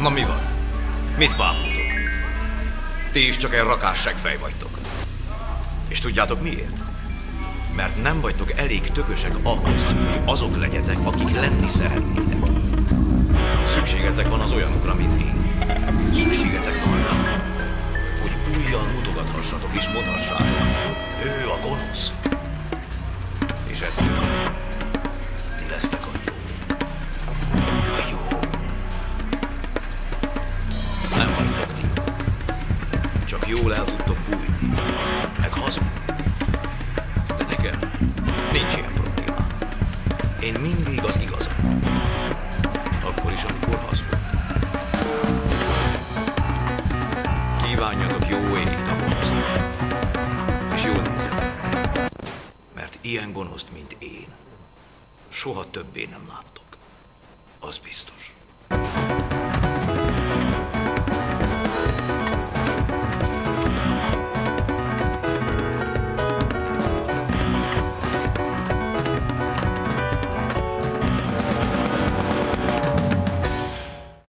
Na mi van? Mit bámultok? Ti is csak egy rakás fej vagytok. És tudjátok miért? Mert nem vagytok elég tökösek ahhoz, hogy azok legyetek, akik lenni szeretnétek. Szükségetek van az olyanokra, mint én. Szükségetek van rá, hogy újjal mutogathassatok és mondhassátok. Ő a gonosz. Jól el tudtok bújni, meg hazudni. De nekem nincs ilyen probléma. Én mindig az igazam. Akkor is, amikor hazudok. Kívánjatok jó éjt a gonosznak. És jól nézzetek. Mert ilyen gonoszt, mint én, soha többé nem láttok. Az biztos.